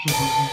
是不是就